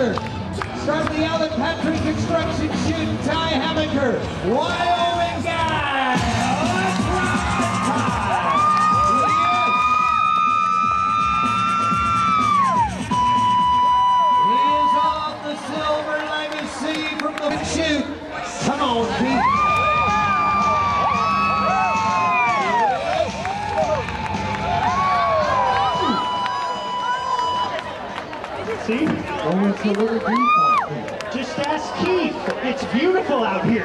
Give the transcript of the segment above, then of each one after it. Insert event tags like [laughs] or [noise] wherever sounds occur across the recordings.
Spencer. From the Alan Patrick Construction Chute, Ty Hammaker. Wild. What's the little default? Just ask Keith. It's beautiful out here.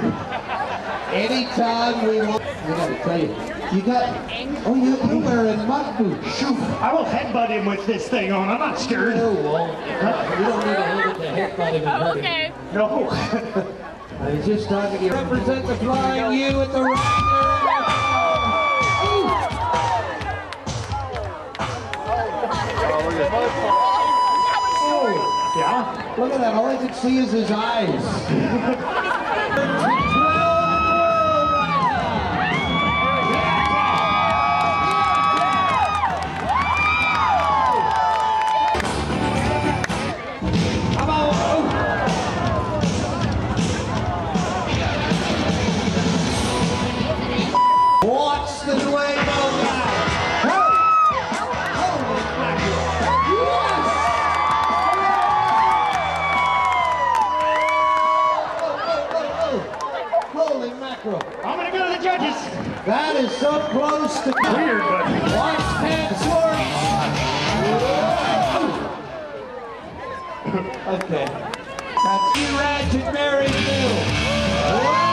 Anytime we want, I gotta tell you, you got, oh, you, you're wearing mud boots. Shoot. I will headbutt him with this thing on. I'm not scared. No, well, you don't need to hold it to headbutt him and hurt him. Okay. No. [laughs] I was just talking to you. Represent the flying U at the Oh, look at that. All I can see is his eyes. Watch the Nuevo That is so close to Weird, but Watch Pat Swartz. okay. That's E. Ratchet Mary Mill.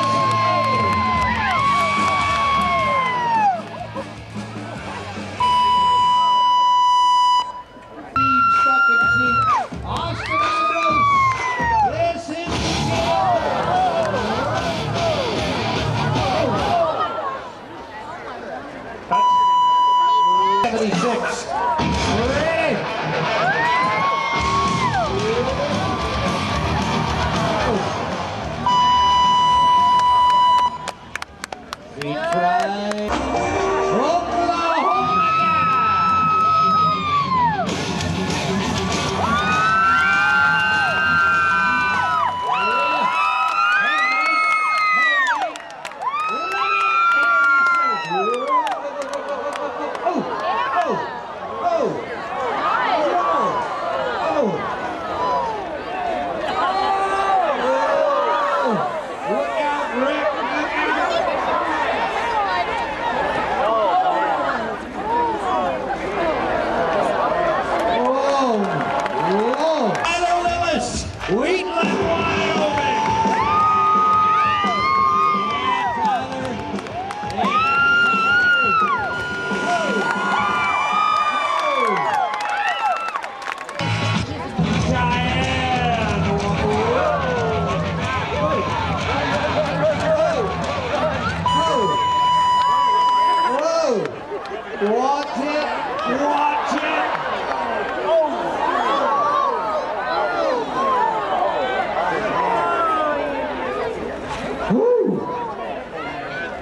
Wyoming!